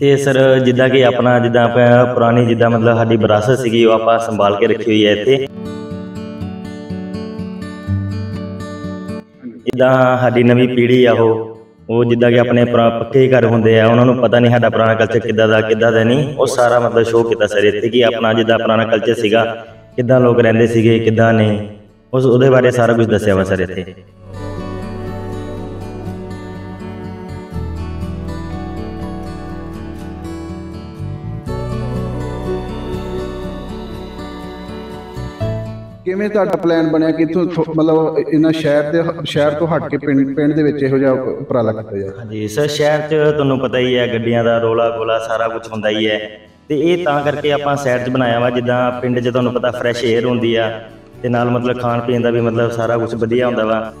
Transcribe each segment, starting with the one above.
ਤੇ ਸਰ, ਜਿੱਦਾਂ ਕਿ ਆਪਣਾ ਜਿੱਦਾਂ ਆਪਾਂ ਪੁਰਾਣੀ ਜਿੱਦਾਂ ਮਤਲਬ ਸਾਡੀ ਵਿਰਾਸਤ ਸੀਗੀ, ਉਹ ਆਪਾਂ ਸੰਭਾਲ ਕੇ ਰੱਖੀ ਹੋਈ ਹੈ ਇੱਥੇ। ਜਿੱਦਾਂ ਸਾਡੀ ਨਵੀਂ ਪੀੜ੍ਹੀ ਆ ਉਹ ਉਹ ਜਿੱਦਾਂ ਕਿ ਆਪਣੇ ਪੁਰਾ- ਪੱਕੇ ਘਰ ਹੁੰਦੇ ਆ, ਉਹਨਾਂ ਨੂੰ ਪਤਾ ਨਹੀਂ ਸਾਡਾ ਪੁਰਾਣਾ ਕਲਚਰ ਕਿੱਦਾਂ ਦਾ ਕਿੱਦਾਂ ਦਾ ਨਹੀਂ, ਉਹ ਸਾਰਾ ਮਤਲਬ ਸ਼ੋਅ ਕੀਤਾ ਸਰ ਇੱਥੇ ਕਿ ਆਪਣਾ ਜਿੱਦਾਂ ਪੁਰਾਣਾ ਕਲਚਰ ਸੀਗਾ, ਕਿੱਦਾਂ ਲੋਕ ਰਹਿੰਦੇ ਸੀਗੇ, ਕਿੱਦਾਂ ਨਹੀਂ, ਉਸ ਉਹਦੇ ਬਾਰੇ ਸਾਰਾ ਕੁਝ ਦੱਸਿਆ ਵਾ ਸਰ ਇੱਥੇ। ਕਿਵੇਂ ਤੁਹਾਡਾ ਪਲਾਨ ਬਣਿਆ? ਕਿ ਇੱਥੋਂ ਮਤਲਬ ਇਹਨਾਂ ਸ਼ਹਿਰ ਦੇ, ਸ਼ਹਿਰ ਤੋਂ ਹਟ ਕੇ ਪਿੰਡ ਪਿੰਡ ਦੇ ਵਿੱਚ ਇਹੋ ਜਿਹਾ ਉਪਰਾਲਾ ਕੀਤਾ ਜਾਵੇ? ਹਾਂਜੀ, ਸਰ, ਸ਼ਹਿਰ 'ਚ ਤੁਹਾਨੂੰ ਪਤਾ ਹੀ ਹੈ, ਗੱਡੀਆਂ ਦਾ ਰੋਲਾ ਗੋਲਾ ਸਾਰਾ ਕੁਝ ਹੁੰਦਾ ਹੀ ਹੈ। ਤੇ ਇਹ ਤਾਂ ਕਰਕੇ ਆਪਾਂ ਸ਼ਹਿਰ 'ਚ ਬਣਾਇਆ ਵਾ, ਜਿੱਦਾਂ ਪਿੰਡ 'ਚ ਤੁਹਾਨੂੰ ਪਤਾ ਫਰੈਸ਼ 에ਅਰ ਹੁੰਦੀ ਆ, ਤੇ ਨਾਲ ਮਤਲਬ ਖਾਣ ਪੀਣ ਦਾ ਵੀ ਮਤਲਬ ਸਾਰਾ ਕੁਝ ਵਧੀਆ ਹੁੰਦਾ ਵਾ।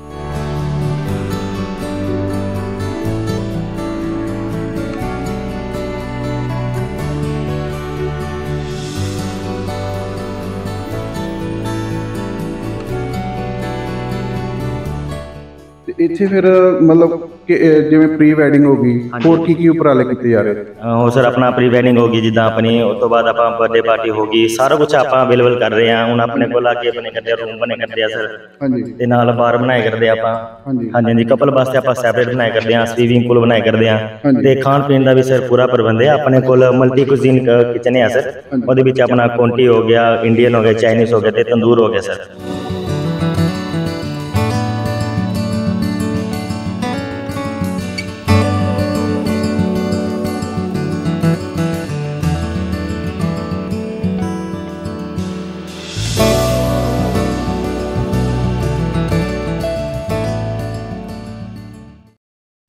ਇੱਥੇ ਫਿਰ ਮਤਲਬ ਕਿ ਜਿਵੇਂ ਪ੍ਰੀ ਵੈਡਿੰਗ ਹੋ ਗਈ ਹੋਰ ਕੀ ਕੀ ਉਪਰਾਲੇ ਕੀਤੇ ਜਾ ਰਹੇ? ਹੋਰ ਸਰ ਆਪਣਾ ਪ੍ਰੀ ਵੈਡਿੰਗ ਹੋ ਗਈ ਜਿੱਦਾਂ ਆਪਣੀ ਉਸ ਤੋਂ ਬਾਅਦ ਆਪਾਂ ਬਰਥਡੇ ਪਾਰਟੀ ਹੋ ਗਈ ਸਾਰਾ ਕੁਝ ਆਪਾਂ ਅਵੇਲੇਬਲ ਕਰ ਰਹੇ ਹਾਂ। ਹੁਣ ਆਪਣੇ ਕੋਲ ਆ ਕੇ ਬਣੇ ਕਰਦੇ ਆ ਰੂਮ ਬਣੇ ਕਰਦੇ ਆ ਸਰ। ਹਾਂਜੀ। ਤੇ ਨਾਲ ਬਾਰ ਬਣਾਏ ਕਰਦੇ ਆ ਆਪਾਂ। ਹਾਂਜੀ। ਹਾਂਜੀ ਹਾਂਜੀ ਕਪਲ ਵਾਸਤੇ ਆਪਾਂ ਸੈਪਰੇਟ ਬਣਾਏ ਕਰਦੇ ਆ ਸਵੀਮਿੰਗ ਪੂਲ ਬਣਾਏ ਕਰਦੇ ਆ ਹਾਂਜੀ। ਤੇ ਖਾਣ ਪੀਣ ਦਾ ਵੀ ਸਰ ਪੂਰਾ ਪ੍ਰਬੰਧ ਹੈ। ਆਪਣੇ ਕੋਲ ਮਲਟੀ ਕੁਜ਼ੀਨ ਕਿਚਨ ਹੈ ਸਰ। ਉਹਦੇ ਵਿੱਚ ਆਪਣਾ ਕੋਂਟੀ ਹੋ ਗਿਆ ਇੰਡੀਅਨ ਹੋ ਗਿਆ ਚਾਈਨੀਜ਼ ਹੋ ਗਿਆ ਤੇ ਤੰਦੂਰ ਹੋ ਗਿਆ ਸਰ।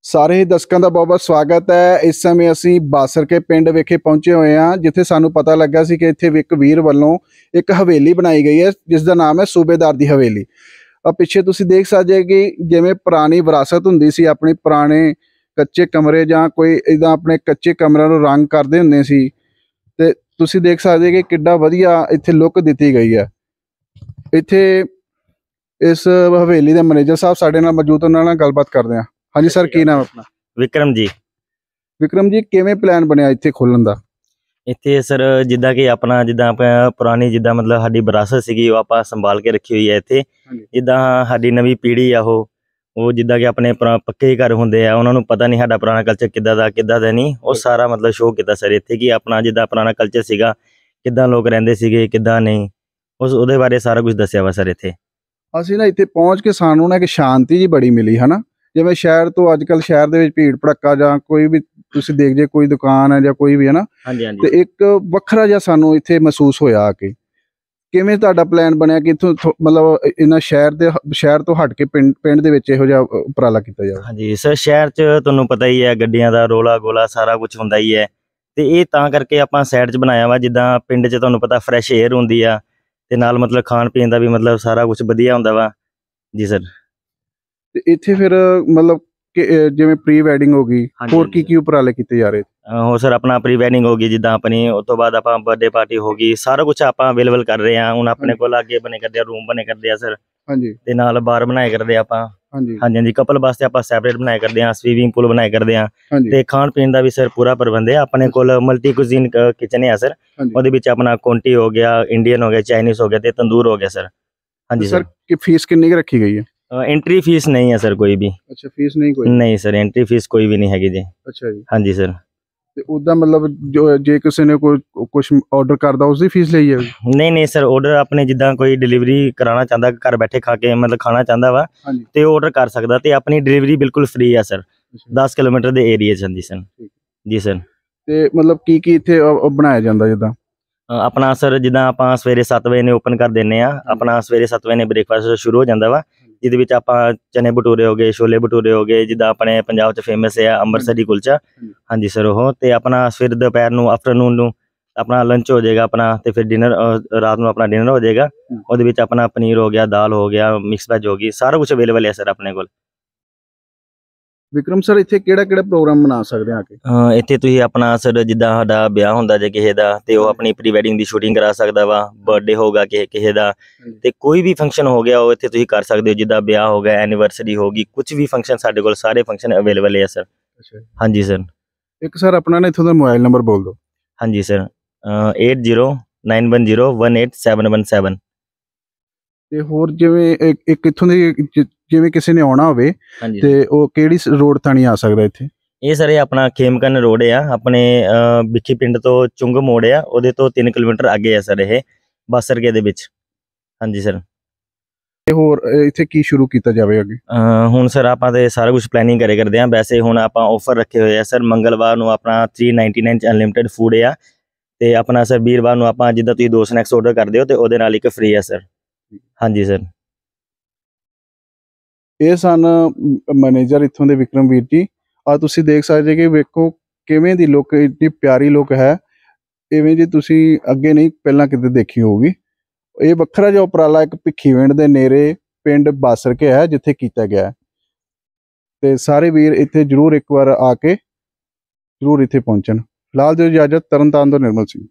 ਸਾਰੇ ਹੀ ਦਰਸ਼ਕਾਂ ਦਾ ਬਹੁਤ ਬਹੁਤ ਸਵਾਗਤ ਹੈ। ਇਸ ਸਮੇਂ ਅਸੀਂ ਬਾਸਰਕੇ ਪਿੰਡ ਵਿਖੇ ਪਹੁੰਚੇ ਹੋਏ ਹਾਂ, ਜਿੱਥੇ ਸਾਨੂੰ ਪਤਾ ਲੱਗਾ ਸੀ ਕਿ ਇੱਥੇ ਇੱਕ ਵੀਰ ਵੱਲੋਂ ਇੱਕ ਹਵੇਲੀ ਬਣਾਈ ਗਈ ਹੈ ਜਿਸ ਦਾ ਨਾਮ ਹੈ ਸੂਬੇਦਾਰ ਦੀ ਹਵੇਲੀ। ਆ ਪਿੱਛੇ ਤੁਸੀਂ ਦੇਖ ਸਕਦੇ ਕਿ ਜਿਵੇਂ ਪੁਰਾਣੀ ਵਿਰਾਸਤ ਹੁੰਦੀ ਸੀ, ਆਪਣੇ ਪੁਰਾਣੇ ਕੱਚੇ ਕਮਰੇ ਜਾਂ ਕੋਈ ਇਦਾਂ ਆਪਣੇ ਕੱਚੇ ਕਮਰਿਆਂ ਨੂੰ ਰੰਗ ਕਰਦੇ ਹੁੰਦੇ ਸੀ, ਤੇ ਤੁਸੀਂ ਦੇਖ ਸਕਦੇ ਕਿ ਕਿੱਡਾ ਵਧੀਆ ਇੱਥੇ ਲੁੱਕ ਦਿੱਤੀ ਗਈ ਹੈ। ਇੱਥੇ ਇਸ ਹਵੇਲੀ ਦੇ ਮੈਨੇਜਰ ਸਾਹਿਬ ਸਾਡੇ ਨਾਲ ਮੌਜੂਦ ਉਹਨਾਂ ਨਾਲ ਗੱਲਬਾਤ ਕਰਦੇ ਹਾਂ। ਹਾਂਜੀ ਸਰ ਕੀ ਨਾਮ ਆਪਣਾ? ਵਿਕਰਮ ਜੀ। ਵਿਕਰਮ ਜੀ ਕਿਵੇਂ ਪਲਾਨ ਬਣਿਆ ਇੱਥੇ ਖੋਲਣ ਦਾ? ਇੱਥੇ ਸਰ ਜਿੱਦਾਂ ਕਿ ਆਪਣਾ ਜਿੱਦਾਂ ਆਪਾਂ ਪੁਰਾਣੀ ਜਿੱਦਾਂ ਮਤਲਬ ਸਾਡੀ ਵਿਰਾਸਤ ਸੀਗੀ ਉਹ ਆਪਾਂ ਸੰਭਾਲ ਕੇ ਰੱਖੀ ਹੋਈ ਹੈ ਇੱਥੇ। ਜਿੱਦਾਂ ਸਾਡੀ ਨਵੀਂ ਪੀੜ੍ਹੀ ਆ ਉਹ ਉਹ ਜਿੱਦਾਂ ਕਿ ਆਪਣੇ ਪੱਕੇ ਘਰ ਹੁੰਦੇ ਆ ਉਹਨਾਂ ਨੂੰ ਪਤਾ ਨਹੀਂ ਸਾਡਾ ਪੁਰਾਣਾ ਕਲਚਰ ਕਿੱਦਾਂ ਦਾ ਕਿੱਦਾਂ ਦਾ ਨਹੀਂ। ਉਹ ਸਾਰਾ ਮਤਲਬ ਸ਼ੋਅ ਕੀਤਾ ਸਰ ਇੱਥੇ ਕਿ ਆਪਣਾ ਜਿੱਦਾਂ ਪੁਰਾਣਾ ਕਲਚਰ ਸੀਗਾ ਕਿੱਦਾਂ ਲੋਕ ਰਹਿੰਦੇ ਸੀਗੇ ਕਿੱਦਾਂ ਨਹੀਂ। ਉਸ ਉਹਦੇ ਬਾਰੇ ਸਾਰਾ ਕੁਝ ਦੱਸਿਆ ਵਾ ਸਰ ਇੱਥੇ। ਅਸੀਂ ਨਾ ਇੱਥੇ ਪਹੁੰਚ ਕੇ ਸਾਨੂੰ ਨਾ ਇੱਕ ਸ਼ਾਂਤੀ ਜੀ ਬੜੀ ਮਿਲੀ ਹਨਾ? ਜਿਵੇਂ ਸ਼ਹਿਰ ਤੋਂ ਅੱਜ ਕੱਲ ਸ਼ਹਿਰ ਦੇ ਵਿੱਚ ਭੀੜ ਭੜੱਕਾ ਜਾਂ ਕੋਈ ਵੀ ਤੁਸੀਂ ਦੇਖ ਜੇ ਕੋਈ ਦੁਕਾਨ ਹੈ ਜਾਂ ਕੋਈ ਵੀ ਹੈ ਨਾ ਤੇ ਇੱਕ ਵੱਖਰਾ ਜਿਹਾ ਸਾਨੂੰ ਇੱਥੇ ਮਹਿਸੂਸ ਹੋਇਆ ਆ ਕੇ। ਕਿਵੇਂ ਤੁਹਾਡਾ ਪਲਾਨ ਬਣਿਆ ਕਿ ਇੱਥੋਂ ਮਤਲਬ ਇਹਨਾਂ ਸ਼ਹਿਰ ਦੇ ਸ਼ਹਿਰ ਤੋਂ ਹਟ ਕੇ ਪਿੰਡ ਪਿੰਡ ਦੇ ਵਿੱਚ ਇਹੋ ਜਿਹਾ ਉਪਰਾਲਾ ਕੀਤਾ ਜਾਵੇ? ਹਾਂਜੀ ਸਰ ਸ਼ਹਿਰ 'ਚ ਤੁਹਾਨੂੰ ਪਤਾ ਹੀ ਹੈ ਗੱਡੀਆਂ ਦਾ ਰੋਲਾ ਗੋਲਾ ਸਾਰਾ ਕੁਝ ਹੁੰਦਾ ਹੀ ਹੈ। ਤੇ ਇਹ ਤਾਂ ਕਰਕੇ ਆਪਾਂ ਸਾਈਡ 'ਚ ਬਣਾਇਆ ਵਾ ਜਿੱਦਾਂ ਪਿੰਡ 'ਚ ਤੁਹਾਨੂੰ ਪਤਾ ਫਰੈਸ਼ 에ਅਰ ਹੁੰਦੀ ਆ ਤੇ ਨਾਲ ਮਤਲਬ ਖਾਣ ਪੀਣ ਦਾ ਵੀ ਮਤਲਬ ਸਾਰਾ ਕੁਝ ਵਧੀਆ ਹੁੰਦਾ ਵਾ। ਜੀ ਸਰ ਤੇ ਇੱਥੇ ਫਿਰ ਮਤਲਬ ਕਿ ਜਿਵੇਂ ਪ੍ਰੀ ਵੈਡਿੰਗ ਹੋ ਗਈ ਹੋਰ ਕੀ ਕੀ ਉਪਰਾਲੇ ਕੀਤੇ ਜਾ ਰਹੇ? ਹੋ ਸਰ ਆਪਣਾ ਪ੍ਰੀ ਵੈਡਿੰਗ ਹੋ ਗਈ ਜਿੱਦਾਂ ਆਪਣੀ ਉਸ ਤੋਂ ਬਾਅਦ ਆਪਾਂ ਬਰਥਡੇ ਪਾਰਟੀ ਹੋ ਗਈ ਸਾਰਾ ਕੁਝ ਆਪਾਂ ਅਵੇਲੇਬਲ ਕਰ ਰਹੇ ਹਾਂ। ਹੁਣ ਆਪਣੇ। ਕੋਲ ਅੱਗੇ ਬਣੇ ਕਰਦੇ ਆ ਰੂਮ ਬਣੇ ਕਰਦੇ ਆ ਸਰ। ਹਾਂਜੀ। ਤੇ ਨਾਲ ਬਾਰ ਬਣਾਏ ਕਰਦੇ ਆ ਆਪਾਂ। ਹਾਂਜੀ। ਹਾਂਜੀ ਕਪਲ ਵਾਸਤੇ ਆਪਾਂ ਸੈਪਰੇਟ ਬਣਾਏ ਕਰਦੇ ਆ ਸਵੀਮਿੰਗ ਪੂਲ ਬਣਾਏ ਕਰਦੇ ਆ ਤੇ ਖਾਣ ਪੀਣ ਦਾ ਵੀ ਸਰ ਪੂਰਾ ਪ੍ਰਬੰਧ ਹੈ। ਆਪਣੇ ਕੋਲ ਮਲਟੀ ਕੁਜ਼ੀਨ ਕਿਚਨ ਹੈ ਸਰ। ਉਹਦੇ ਵਿੱਚ ਆਪਣਾ ਕੋਂਟੀ ਹੋ ਗਿਆ ਇੰਡੀਅਨ ਹੋ ਗਿਆ ਚਾਈਨੀਜ਼ ਹੋ ਗਿਆ ਤੇ ਤੰਦੂਰ ਹੋ ਗਿਆ ਸਰ। ਹਾਂਜੀ ਸਰ ਕਿ ਫੀਸ ਕਿੰਨੀ ਰੱਖੀ ਗਈ ਹੈ? ਐਂਟਰੀ ਫੀਸ ਨਹੀਂ ਹੈ ਸਰ ਕੋਈ ਵੀ। ਅੱਛਾ ਫੀਸ ਨਹੀਂ ਕੋਈ? ਨਹੀਂ ਸਰ ਐਂਟਰੀ ਫੀਸ ਕੋਈ ਵੀ ਨਹੀਂ ਹੈਗੀ ਜੀ। ਅੱਛਾ ਜੀ। ਹਾਂਜੀ ਸਰ ਤੇ ਉਹਦਾ ਮਤਲਬ ਜੋ ਜੇ ਕਿਸੇ ਨੇ ਕੋਈ ਕੁਝ ਆਰਡਰ ਕਰਦਾ ਉਸ ਦੀ ਫੀਸ ਲਈ ਹੈ? ਨਹੀਂ ਨਹੀਂ ਸਰ ਆਰਡਰ ਆਪਣੇ ਜਿੱਦਾਂ ਕੋਈ ਡਿਲੀਵਰੀ ਕਰਾਉਣਾ ਚਾਹੁੰਦਾ ਘਰ ਬੈਠੇ ਖਾ ਕੇ ਮਤਲਬ ਖਾਣਾ ਚਾਹੁੰਦਾ ਵਾ ਹਾਂਜੀ। ਤੇ ਆਰਡਰ ਕਰ ਸਕਦਾ ਤੇ ਆਪਣੀ ਡਿਲੀਵਰੀ ਬਿਲਕੁਲ ਫ੍ਰੀ ਆ ਸਰ 10 ਕਿਲੋਮੀਟਰ ਦੇ ਏਰੀਆ 'ਚ ਹਾਂਜੀ ਸਰ ਜੀ ਸਰ ਤੇ ਮਤਲਬ ਕੀ ਕੀ ਇੱਥੇ ਅ, ਅ, ਬਣਾਇਆ ਜਾਂਦਾ ਜਿੱਦਾਂ? ਅ, ਆਪਣਾ ਸਰ ਜਿੱਦਾਂ ਆਪਾਂ ਸਵੇਰੇ 7 ਵਜੇ ਨੇ ਓਪਨ ਕਰ ਦਿੰਨੇ ਆ ਆਪਣਾ ਸਵੇਰੇ 7 ਵਜੇ ਨੇ ਬ੍ਰੇਕਫਾਸਟ ਸ਼ੁਰੂ ਹੋ ਜਾਂਦਾ ਵਾ ਜਿਹਦੇ ਵਿੱਚ ਆਪਾਂ ਚਨੇ ਭਟੂਰੇ ਹੋ ਗਏ ਛੋਲੇ ਭਟੂਰੇ ਹੋ ਗਏ ਜਿੱਦਾਂ ਆਪਣੇ ਪੰਜਾਬ 'ਚ ਫੇਮਸ ਹੈ ਅੰਮ੍ਰਿਤਸਰੀ ਕੁਲਚਾ। ਹਾਂਜੀ ਸਰ ਉਹ ਤੇ ਆਪਣਾ ਫਿਰ ਦੁਪਹਿਰ ਨੂੰ ਆਫਟਰਨੂਨ ਨੂੰ ਆਪਣਾ ਲੰਚ ਹੋ ਜਾਏਗਾ ਆਪਣਾ ਤੇ ਫਿਰ ਡਿਨਰ ਰਾਤ ਨੂੰ ਆਪਣਾ ਡਿਨਰ ਹੋ ਜਾਏਗਾ। ਉਹਦੇ ਵਿੱਚ ਆਪਣਾ ਪਨੀਰ ਹੋ ਗਿਆ ਦਾਲ ਹੋ ਗਿਆ ਮਿਕਸ ਵੈਜ ਹੋ ਗਈ ਸਾਰਾ ਕੁਝ ਅਵੇਲੇਬਲ ਹੈ ਸਰ ਆਪਣੇ ਕੋਲ। ਵਿਕਰਮ ਸਰ ਇੱਥੇ ਕਿਹੜਾ ਕਿਹੜਾ ਪ੍ਰੋਗਰਾਮ ਬਣਾ ਸਕਦੇ ਆ ਕੇ? ਅਹ ਇੱਥੇ ਤੁਸੀਂ ਆਪਣਾ ਸਰ ਜਿੱਦਾਂ ਸਾਡਾ ਵਿਆਹ ਹੁੰਦਾ ਜੇ ਕਿਸੇ ਦਾ ਤੇ ਉਹ ਆਪਣੀ ਪ੍ਰੀ ਵੈਡਿੰਗ ਦੀ ਸ਼ੂਟਿੰਗ ਕਰਾ ਸਕਦਾ ਵਾ ਬਰਥਡੇ ਹੋਗਾ ਕਿਸੇ ਕਿਸੇ ਦਾ। ਤੇ ਕੋਈ ਵੀ ਫੰਕਸ਼ਨ ਹੋ ਗਿਆ ਉਹ ਇੱਥੇ ਤੁਸੀਂ ਕਰ ਸਕਦੇ ਹੋ ਜਿੱਦਾਂ ਵਿਆਹ ਹੋ ਗਿਆ ਐਨੀਵਰਸਰੀ ਹੋ ਗਈ ਕੁਝ ਵੀ ਫੰਕਸ਼ਨ ਸਾਡੇ ਕੋਲ ਸਾਰੇ ਫੰਕਸ਼ਨ ਅਵੇਲੇਬਲ ਹੈ ਸਰ। ਅੱਛਾ। ਹਾਂਜੀ ਸਰ। ਇੱਕ ਸਰ ਆਪਣਾ ਨਾ ਇੱਥੋਂ ਦਾ ਮੋਬਾਈਲ ਨੰਬਰ ਬੋਲ ਦਿਓ। ਹਾਂਜੀ ਸਰ। 8091018717 ਤੇ ਹੋਰ ਜਿਵੇਂ ਇੱਕ ਇੱਕ ਇੱਥੋਂ ਦੀ ਜ- ਜਿਵੇਂ ਕਿਸੇ ਨੇ ਆਉਣਾ ਹੋਵੇ ਹਾਂਜੀ। ਤੇ ਉਹ ਕਿਹੜੀ ਰੋਡ ਥਾਣੀ ਆ ਸਕਦਾ ਇੱਥੇ? ਇਹ ਸਰ ਇਹ ਆਪਣਾ ਖੇਮਕਨ ਰੋਡ ਆ। ਆਪਣੇ ਵਿੱਖੀ ਪਿੰਡ ਤੋਂ ਚੁੰਗ ਮੋੜ ਆ। ਉਹਦੇ ਤੋਂ 3 ਕਿਲੋਮੀਟਰ ਅੱਗੇ ਆ ਸਰ ਇਹ ਬਾਸਰਕੇ ਦੇ ਵਿੱਚ। ਹਾਂਜੀ ਸਰ। ਤੇ ਹੋਰ ਇੱਥੇ ਕੀ ਸ਼ੁਰੂ ਕੀਤਾ ਜਾਵੇ ਅੱਗੇ? ਹੁਣ ਸਰ ਆਪਾਂ ਤੇ ਸਾਰਾ ਕੁਝ ਪਲੈਨਿੰਗ ਕਰੇ ਕਰਦੇ ਆ। ਵੈਸੇ ਹੁਣ ਆਪਾਂ ਆਫਰ ਰੱਖੇ ਹੋਏ ਆ ਸਰ। ਮੰਗਲਵਾਰ ਨੂੰ ਆਪਣਾ 399 ਚ ਅਨਲਿਮਿਟਿਡ ਫੂਡ ਆ। ਤੇ ਆਪਣਾ ਸਰ ਵੀਰਵਾਰ ਨੂੰ ਆਪਾਂ ਜਿੱਦਾਂ ਤੁਸੀਂ ਦੋ ਸਨੈਕਸ ਆਰਡਰ ਕਰਦੇ ਹੋ ਤੇ ਉਹਦੇ ਨਾਲ ਇੱਕ ਫ੍ਰੀ ਆ ਸਰ। ਹਾਂਜੀ ਸਰ। ਇਹ ਸਨ ਮੈਨੇਜਰ ਇੱਥੋਂ ਦੇ ਵਿਕਰਮਵੀਰ ਜੀ। ਆ ਤੁਸੀਂ ਦੇਖ ਸਕਦੇ ਕਿ ਵੇਖੋ ਕਿਵੇਂ ਦੀ ਲੁੱਕ ਇੰਨੀ ਪਿਆਰੀ ਲੁੱਕ ਹੈ। ਇਵੇਂ ਜੀ ਤੁਸੀਂ ਅੱਗੇ ਨਹੀਂ, ਪਹਿਲਾਂ ਕਿਤੇ ਦੇਖੀ ਹੋਊਗੀ। ਇਹ ਵੱਖਰਾ ਜਿਹਾ ਉਪਰਾਲਾ, ਇੱਕ ਭਿੱਖੀਵਿੰਡ ਦੇ ਨੇੜੇ ਪਿੰਡ ਬਾਸਰਕੇ ਹੈ, ਜਿੱਥੇ ਕੀਤਾ ਗਿਆ ਹੈ। ਤੇ ਸਾਰੇ ਵੀਰ ਇੱਥੇ ਜਰੂਰ ਇੱਕ ਵਾਰ ਆ ਕੇ ਜਰੂਰ ਇੱਥੇ ਪਹੁੰਚਣ। ਫਿਲਹਾਲ ਦਿਓ ਇਜਾਜ਼ਤ ਤਰਨਤਾਰਨ ਤੋਂ ਨਿਰਮਲ ਸਿੰਘ।